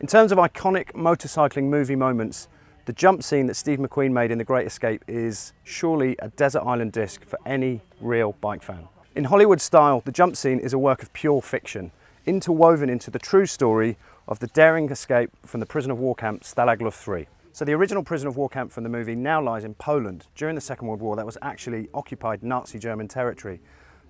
In terms of iconic motorcycling movie moments, the jump scene that Steve McQueen made in The Great Escape is surely a desert island disc for any real bike fan. In Hollywood style, the jump scene is a work of pure fiction, interwoven into the true story of the daring escape from the prison of war camp Stalag Luft 3. So the original prison of war camp from the movie now lies in Poland. During the Second World War, that was actually occupied Nazi German territory.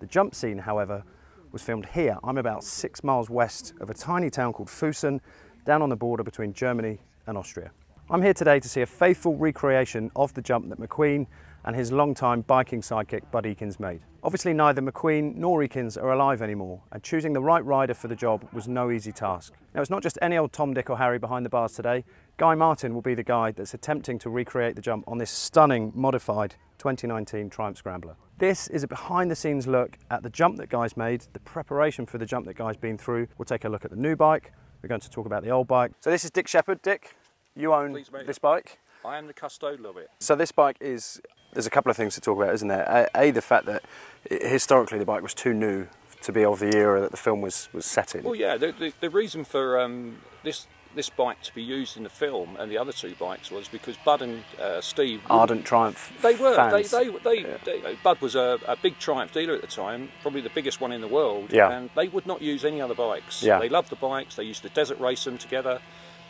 The jump scene, however, was filmed here. I'm about six miles west of a tiny town called Fussen, down on the border between Germany and Austria. I'm here today to see a faithful recreation of the jump that McQueen and his longtime biking sidekick Bud Ekins made. Obviously neither McQueen nor Ekins are alive anymore and choosing the right rider for the job was no easy task. Now it's not just any old Tom, Dick or Harry behind the bars today. Guy Martin will be the guy that's attempting to recreate the jump on this stunning modified 2019 Triumph Scrambler. This is a behind the scenes look at the jump that Guy's made, the preparation for the jump that Guy's been through. We'll take a look at the new bike. We're going to talk about the old bike. So this is Dick Shepherd. Dick, you own Please, this bike. I am the custodian of it. So this bike is, there's a couple of things to talk about, isn't there? A, a, the fact that historically the bike was too new to be of the era that the film was, was set in. Well, yeah, the, the, the reason for um, this this bike to be used in the film and the other two bikes was because Bud and uh, Steve. Ardent Triumph They were. fans. They, they, they, they, Bud was a, a big Triumph dealer at the time, probably the biggest one in the world. Yeah. And they would not use any other bikes. Yeah. They loved the bikes. They used to desert race them together,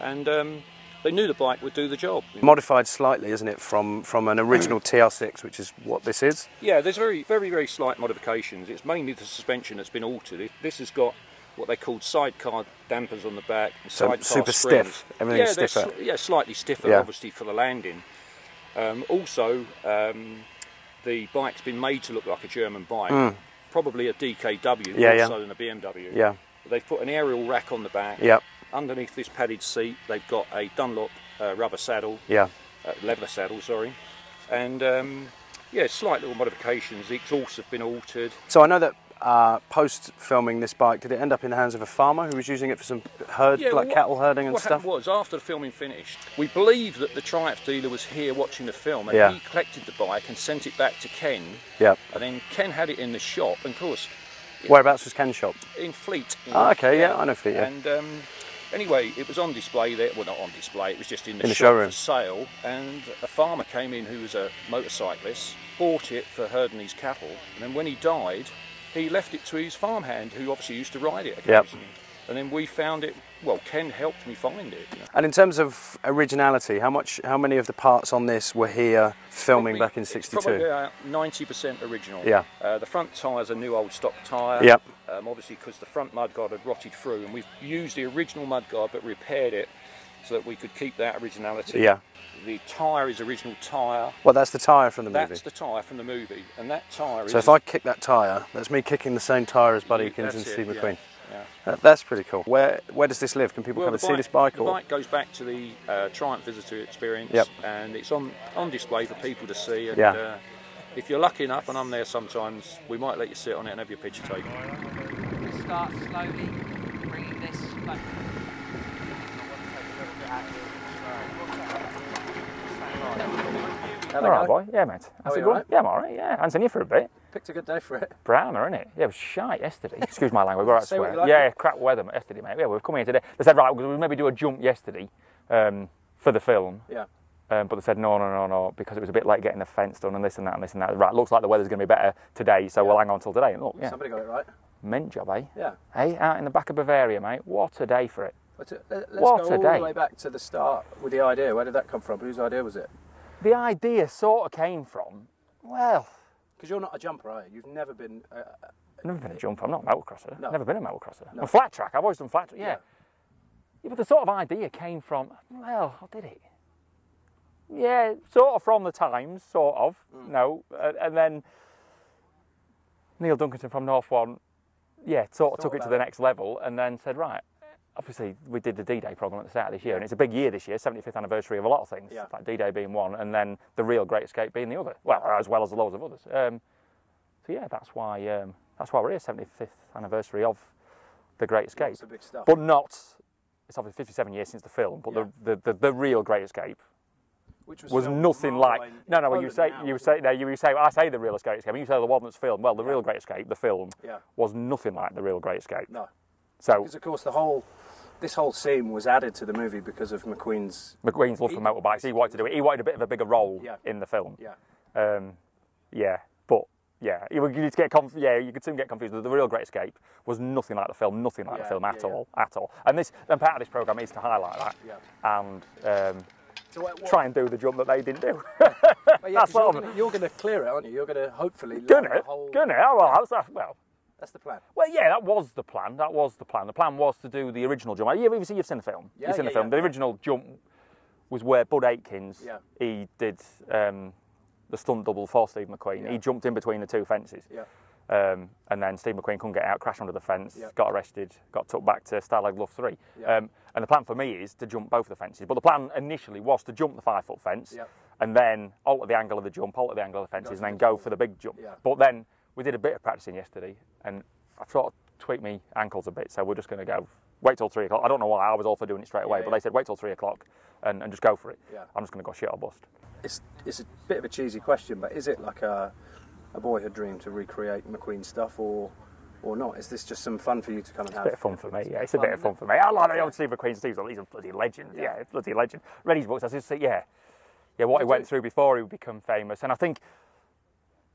and um, they knew the bike would do the job. Modified slightly, isn't it, from, from an original TR6, which is what this is? Yeah, there's very, very, very slight modifications. It's mainly the suspension that's been altered. This has got what they called sidecar dampers on the back, and So super springs. stiff. Everything's yeah, stiffer. sli- yeah, slightly stiffer, Yeah. obviously for the landing. Um, also, um, the bike's been made to look like a German bike, probably a DKW. Yeah, yeah. so than a BMW. Yeah, They've put an aerial rack on the back. yeah, Underneath this padded seat, they've got a Dunlop uh, rubber saddle yeah. uh, leather saddle, sorry, and um, yeah, slight little modifications. The exhausts have been altered. So I know that uh, post filming this bike, did it end up in the hands of a farmer who was using it for some herd, Yeah, like what- cattle herding and what stuff? was after the filming finished, we believe that the Triumph dealer was here watching the film, and Yeah. he collected the bike and sent it back to Ken, Yeah. and then Ken had it in the shop, and of course Whereabouts was Ken's shop? in Fleet. in- Ah, okay, yeah, I know Fleet, yeah. And um, anyway, it was on display there. Well, not on display. It was just in the, In the shop showroom. for sale. And a farmer came in who was a motorcyclist, bought it for herding his cattle, and then when he died, he left it to his farmhand, who obviously used to ride it Yep. And then we found it. Well, Ken helped me find it. you know. And in terms of originality, how much, how many of the parts on this were here filming back in it's '62? Probably about 90% original. Yeah. Uh, the front tyre's a new old stock tyre. Yep. Um, obviously, because the front mudguard had rotted through, and we've used the original mudguard but repaired it so that we could keep that originality. Yeah. The tyre is original tyre. Well, that's the tyre from the movie. That's the tyre from the movie, and that tyre is. So if I kick that tyre, that's me kicking the same tyre as Buddy Ekins and Steve yeah, McQueen. yeah. That, that's pretty cool. Where where does this live? Can people Well, come and the see this bike? the or bike goes back to the uh, Triumph Visitor Experience, Yep. and it's on on display for people to see. And, Yeah. uh, if you're lucky enough, and I'm there sometimes, we might let you sit on it and have your picture taken. Start slowly, bringing this back. All right, boy. Yeah, mate. How's you it all going? right? Yeah, I'm all right. Yeah, Anthony you for a bit. Picked a good day for it. Browner, it? Yeah, it was shite yesterday. Excuse my language. We're out swear. like. Yeah, crap weather yesterday, mate. Yeah, we've come here today. They said, right, we'll maybe do a jump yesterday um, for the film. Yeah. Um, but they said, no, no, no, no, because it was a bit late getting the fence done and this and that and this and that. Right, looks like the weather's going to be better today, so we'll hang on till today. And look, yeah, Somebody got it right. mint job, eh? Yeah. Hey, out in the back of Bavaria, mate. What a day for it. Let's What go a all day. the way back to the start with the idea. Where did that come from? Whose idea was it? The idea sort of came from, well, Because you're not a jumper, are you? You've never been. Uh, never been a jumper. I'm not a motocrosser. No. Never been a motocrosser. No. I'm flat track. I've always done flat track. Yeah. Yeah. yeah. But the sort of idea came from, well, how did it? Yeah, sort of from the Times, sort of. Mm. No. Uh, and then Neil Duncanson from North One, yeah, sort of took it to the next level and then said, right, obviously we did the D-Day programme at the start of this year and it's a big year this year, 75th anniversary of a lot of things, Yeah. like D-Day being one and then the real Great Escape being the other, well, as well as the loads of others. Um, so yeah, that's why um, that's why we're here, 75th anniversary of the Great Escape. Lots of big stuff. But not. It's obviously 57 years since the film, but Yeah. the, the, the, the real Great Escape Which was filmed nothing like. No, no. Well, you say now, you say no. You say I say the real Great Escape. and You say the one that's filmed. Well, the real Great Escape, the film, Yeah. was nothing like the real Great Escape. No. So Because of course the whole this whole scene was added to the movie because of McQueen's. McQueen's love for motorbikes. He wanted to do it. He wanted a bit of a bigger role Yeah. in the film. Yeah. Um, yeah, but yeah, you, you need to get conf- yeah, you could soon get confused. The, the real Great Escape was nothing like the film, nothing like Yeah, the film at yeah, yeah. all, at all. And this, and part of this program is to highlight that Yeah. and um, So what, what, try and do the jump that they didn't do. that's you're what gonna, I'm- you're gonna clear it, aren't you? You're gonna hopefully. learn Gonna, the whole- gonna. Oh, well, that's, that's, well, That's the plan. Well, yeah, that was the plan. That was the plan. The plan was to do the original jump. You've, you've seen the film. Yeah, you've seen yeah, the film. yeah. The original jump was where Bud Ekins Yeah. he did um, the stunt double for Steve McQueen. He jumped in between the two fences. Yeah. Um, and then Steve McQueen couldn't get out, crashed under the fence, got arrested, got took back to Stalag Luft 3. Yeah. Um, and the plan for me is to jump both the fences. But the plan initially was to jump the five foot fence and then alter the angle of the jump, alter the angle of the fences, and then go for the big jump. Yeah. But then we did a bit of practicing yesterday and I sort of tweaked me ankles a bit, so we're just going to go. Wait till three o'clock. I don't know why I was all for doing it straight away, Yeah, but yeah. they said wait till three o'clock and, and just go for it. Yeah. I'm just going to go shit or bust. It's it's a bit of a cheesy question, but is it like a a boyhood dream to recreate McQueen stuff, or or not? Is this just some fun for you to come and have? a bit of fun for me. Yeah, it's a bit of fun for me. I like Steve McQueen. Steve's a, he's a bloody legend. Yeah. Yeah, a bloody legend. Read his books. I just say, yeah, yeah. What he went through before he would become famous, and I think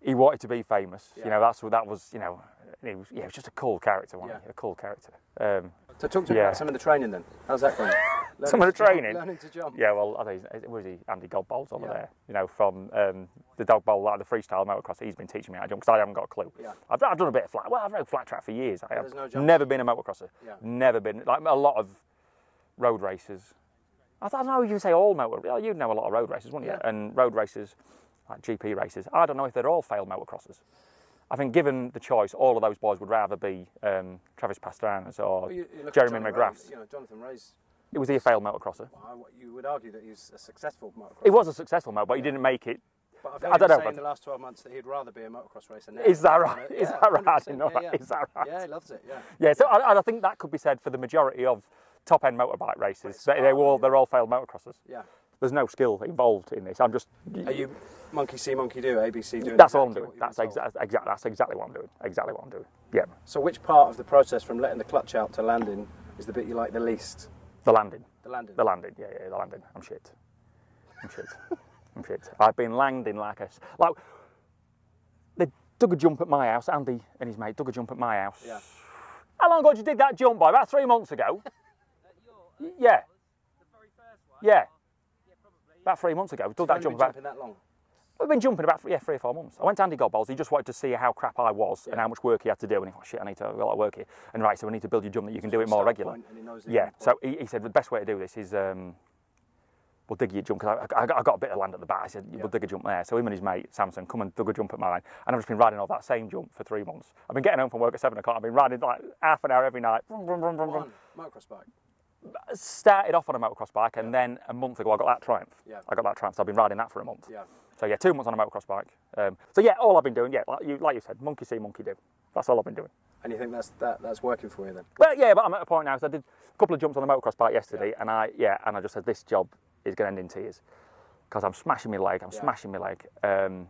he wanted to be famous. Yeah. You know, that's what that was. You know, he was, yeah, he was just a cool character, wasn't Yeah. he? A cool character. Um, So talk to me Yeah. about some of the training then. How's that going? Some of the to jump- training? Learning to jump. yeah, well, I think was he Andy Godbol's over Yeah. there? You know, from um, the dog bowl, like the freestyle motocross. He's been teaching me how to jump because I haven't got a clue. Yeah. I've, I've done a bit of flat. Well, I've rode flat track for years. I have there's no jump. never been a motocrosser. Yeah. Never been like a lot of road racers. I don't know. You say all motor. well, You'd know a lot of road racers, wouldn't you? And road racers, like GP races. I don't know if they're all failed motocrossers. I think, given the choice, all of those boys would rather be um, Travis Pastrana's or Well, you- you Jeremy Ray, You know, Jonathan Rea's. Was he a failed motocrosser? well, You would argue that he's a successful motocross. He was a successful motor, but he didn't make it. But I've I don't know, say but- in the last 12 months that he'd rather be a motocross racer now. Is that right? Is yeah, that right? 100%, No, yeah, yeah. is that right? Yeah, he loves it. Yeah. Yeah, so I, and I think that could be said for the majority of top end motorbike races. They, they all, they're all failed motocrossers. Yeah. There's no skill involved in this. I'm just. Are you monkey see, monkey do? ABC doing? That's all I'm doing. what you've That's been told? exactly exact, that's exactly what I'm doing. Exactly what I'm doing. Yeah, So, which part of the process from letting the clutch out to landing is the bit you like the least? the landing, The landing. the landing. Yeah, yeah, the landing. I'm shit. I'm shit. I'm shit. I've been landing like a s- like. They dug a jump at my house. Andy and his mate dug a jump at my house. Yeah. How long ago did you dig that jump by? About three months ago. Y- yeah. Yeah. About three months ago, we dug that jump been about. jumping that long. We've been jumping about yeah three or four months. I went to Andy Godbol's. He just wanted to see how crap I was and how much work he had to do. And he thought, shit, I need to a lot of work here. And right, so we need to build your jump that you can do it more Start regular. point and he knows Yeah. So he, he said the best way to do this is um, we'll dig your jump because I, I, got- I got a bit of land at the back. I said Yeah. we'll dig a jump there. So him and his mate Samson come and dug a jump at mine, and I've just been riding off that same jump for three months. I've been getting home from work at seven o'clock. I've been riding like half an hour every night. Vroom, vroom, vroom, vroom, vroom. Motocross bike. Started off on a motocross bike, and then a month ago I got that Triumph. Yeah. I got that Triumph. So I've been riding that for a month. Yeah. So yeah, two months on a motocross bike. Um, so yeah, all I've been doing, yeah, like you, like you said, monkey see, monkey do. That's all I've been doing. And you think that's that, that's working for you then? Well, yeah, but I'm at a point now. So I did a couple of jumps on the motocross bike yesterday, and I yeah, and I just said this job is going to end in tears because I'm smashing my leg. I'm Yeah. smashing my leg. Um,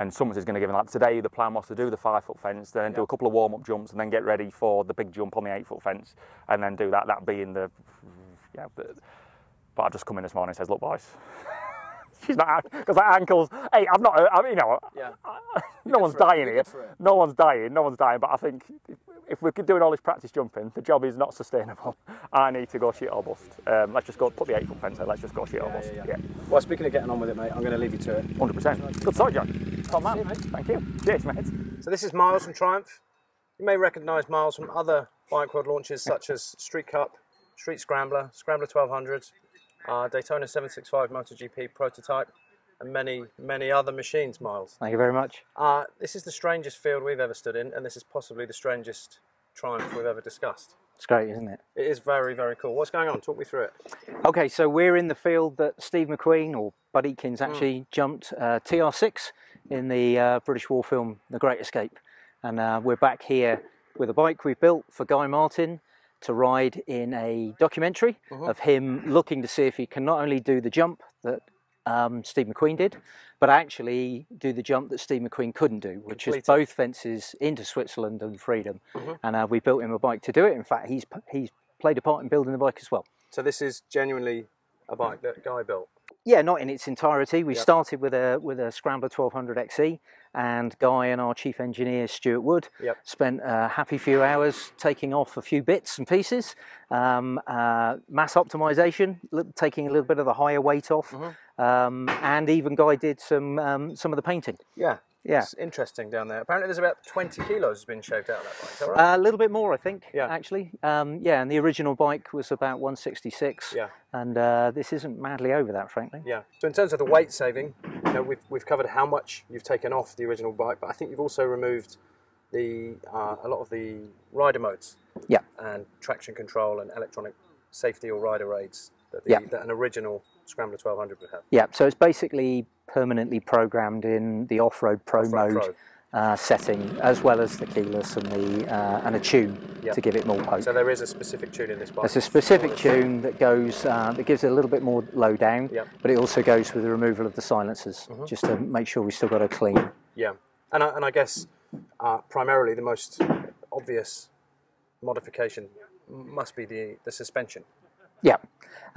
and someone is going to give me like today. The plan was to do the five foot fence, then do a couple of warm up jumps, and then get ready for the big jump on the eight foot fence, and then do that. That being the yeah. But, but I've just come in this morning and says, look, boys. She's not because that ankles. Hey, I've not. I mean, you know, Yeah. no one's it, dying here. No one's dying. No one's dying. But I think if, if we're doing all this practice jumping, the job is not sustainable. I need to go shit or bust. Um, let's just go put the eight foot fence there. Let's just go shit or bust. yeah, Yeah, yeah. Well, speaking of getting on with it, mate, I'm going to leave you to it. hundred percent. Good start, John. Top man. you. Thank you. Cheers, mate. So this is Miles from Triumph. You may recognise Miles from other Bike World launches such as Street Cup, Street Scrambler, Scrambler 1200, uh, Daytona 765 MotoGP prototype, and many, many other machines, Miles. Thank you very much. Uh, this is the strangest field we've ever stood in, and this is possibly the strangest Triumph we've ever discussed. It's great, isn't it? It is very, very cool. What's going on? Talk me through it. Okay, so we're in the field that Steve McQueen or Bud Ekins actually jumped uh, TR6 in the uh, British war film The Great Escape. And uh, we're back here with a bike we built for Guy Martin to ride in a documentary of him looking to see if he can not only do the jump that um, Steve McQueen did, but actually do the jump that Steve McQueen couldn't do, which is both fences into Switzerland and freedom. And uh, we built him a bike to do it. In fact, he's he's played a part in building the bike as well. So this is genuinely a bike that Guy built. Yeah, not in its entirety. We Yep. started with a with a Scrambler 1200 XE, and Guy and our chief engineer Stuart Wood Yep. spent a happy few hours taking off a few bits and pieces, um, uh, mass optimization, taking a little bit of the higher weight off, Mm-hmm. Um, and even Guy did some um, some of the painting. Yeah. Yeah. It's interesting down there. Apparently there's about 20 kilos has been shaved out of that bike. Is that right? A little bit more, I think. Yeah. Actually, um, yeah. And the original bike was about 166. Yeah. And uh, this isn't madly over that, frankly. Yeah. So in terms of the weight saving, you know, we've, we've covered how much you've taken off the original bike, but I think you've also removed the uh, a lot of the rider modes Yeah. and traction control and electronic safety or rider aids that, the, Yeah. that an original Scrambler 1200 would have. Yeah. So it's basically permanently programmed in the off-road pro Off-Road mode Pro. Uh, setting, as well as the keyless and the uh, and a tune Yeah. to give it more poke. So there is a specific tune in this bike. There's a specific tune that goes uh, that gives it a little bit more low down, Yep. but it also goes with the removal of the silencers, Mm-hmm. just to make sure we still got a clean. Yeah, and I, and I guess uh, primarily the most obvious modification must be the, the suspension. Yeah.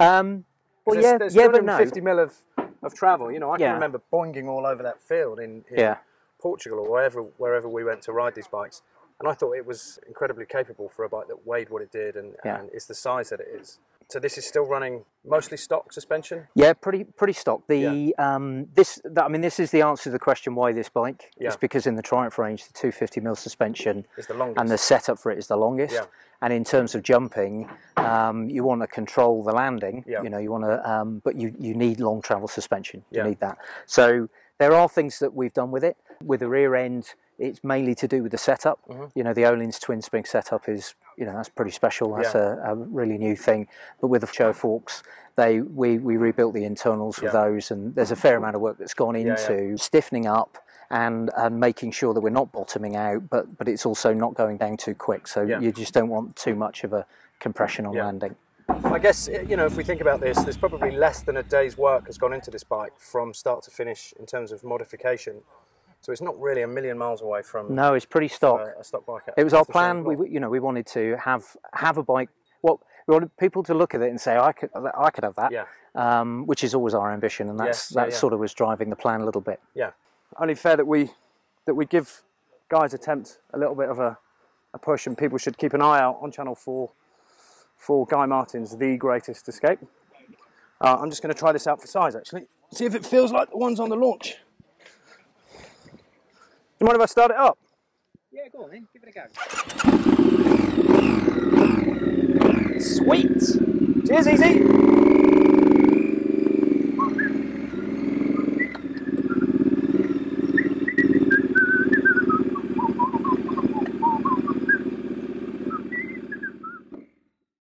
Um, well, yeah, there's yeah, but no. 250 mil of, of travel. You know, I Yeah. can remember boinging all over that field in, in Yeah. Portugal or wherever wherever we went to ride these bikes, and I thought it was incredibly capable for a bike that weighed what it did and, Yeah. and is the size that it is. So this is still running mostly stock suspension. Yeah, pretty pretty stock. The um, this that, I mean this is the answer to the question why this bike. Yeah. It's because in the Triumph range the 250 mil suspension Is the longest. and the setup for it is the longest. Yeah. And in terms of jumping, um, you want to control the landing. Yeah. You know, you want to, um, but you you need long travel suspension. You Yeah. need that. So there are things that we've done with it. With the rear end, it's mainly to do with the setup. Mm-hmm. You know, the Öhlins twin spring setup is, you know, that's pretty special. That's Yeah. a, a really new thing. But with the Showa forks, they we, we rebuilt the internals with Yeah. those, and there's a fair amount of work that's gone yeah. into stiffening up and and making sure that we're not bottoming out, but but it's also not going down too quick. So Yeah. you just don't want too much of a compression on Yeah. landing. I guess eh, you know if we think about this, there's probably less than a day's work has gone into this bike from start to finish in terms of modification. So it's not really a million miles away from No, it's pretty stock. a, a stock bike. it was our That's the same plan. We you know we wanted to have have a bike. Well, we wanted people to look at it and say I could I could have that. Yeah. Um, which is always our ambition, and that's yeah, that yeah. sort of was driving the plan a little bit. Yeah. Only fair that we that we give Guy's attempt a little bit of a, a push, and people should keep an eye out on Channel Four for Guy Martin's The Greatest Escape. Uh, I'm just going to try this out for size, actually. See if it feels like the ones on the launch. You mind if I start it up? Yeah, go on then, give it a go. Sweet. Cheers, easy.